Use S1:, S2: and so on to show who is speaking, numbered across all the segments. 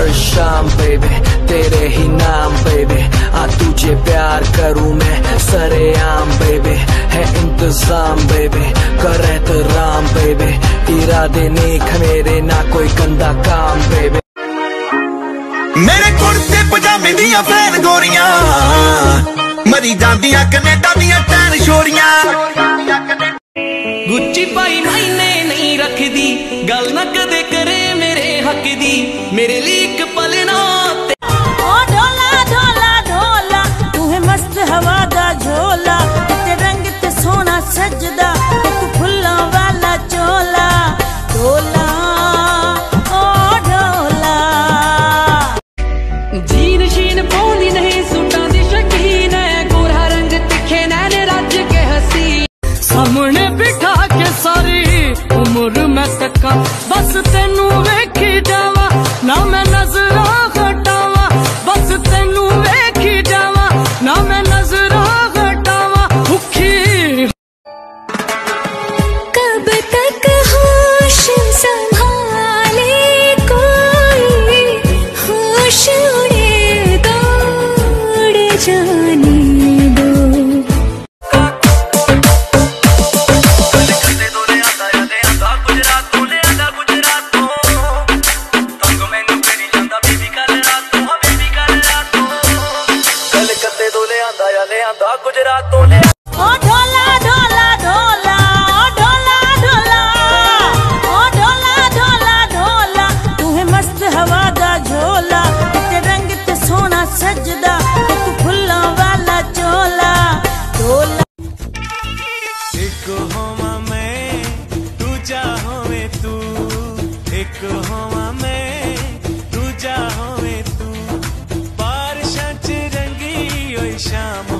S1: हर शाम बेबे तेरे ही नाम बेबे आ तुझे प्यार करूँ मैं सरे आम बेबे है इंतज़ाम बेबे कर एहतराम बेबे इरादे नेक मेरे ना कोई गंदा काम बेबे
S2: मेरे कुर्ते पजामे दिया फ़ैन गोरिया मरी जांदिया कनेडा
S3: दिया टैन छोरिया गुच्ची पाई मायने नहीं रख दी गल ना कदे करे दी। मेरे लिए पलना ओ ढोला ढोला ढोला ओ ढोला ढोला ओ ढोला ढोला ढोला तू है मस्त हवा दा झोला ते रंग ते सोना सजदा ते तू फुल्लां वाला चोला ढोला।
S4: एक होवा मैं तू चाहोवे तू। एक होवा मैं तू चाहोवे तू। बारिशां च रंगी ओई शाम होवे ये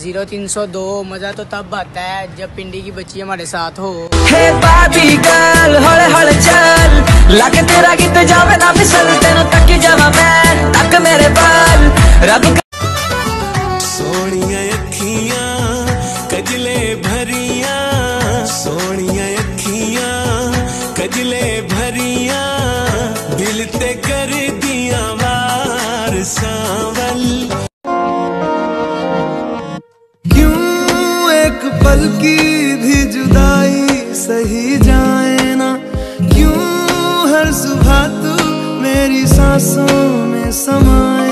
S5: ज़ीरो तीन सौ दो मज़ा तो तब आता है जब पिंडी की बच्ची हमारे साथ हो।
S1: हे बाबी गर्ल चल। लाके तेरा गीत जावे ना फिसल तक जावा मैं तक मेरे बाल। रब
S4: सोनिया कजले भरिया। सोनिया अखियाँ कजले भरिया। दिल ते कर दिया वार सावल। पल की भी जुदाई सही जाए ना। क्यों हर सुबह तू मेरी सांसों में समाए?